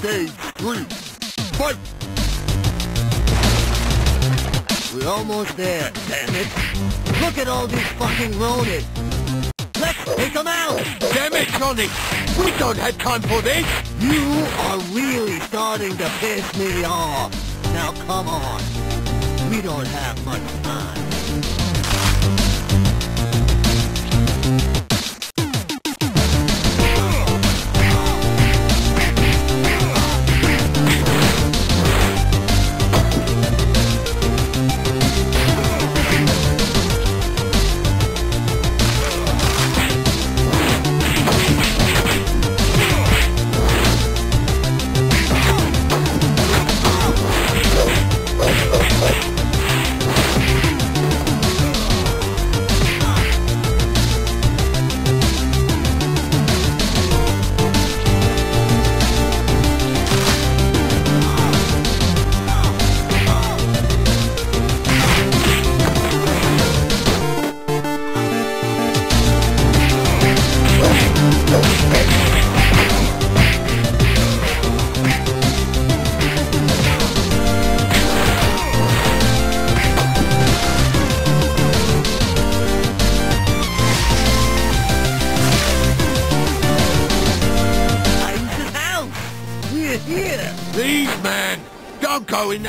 Stage 3. Fight! We're almost there, damn it. Look at all these fucking Ronin. Let's take them out! Damn it, Johnny! We don't have time for this! You are really starting to piss me off. Now come on. We don't have much time. Please, man! Don't go in.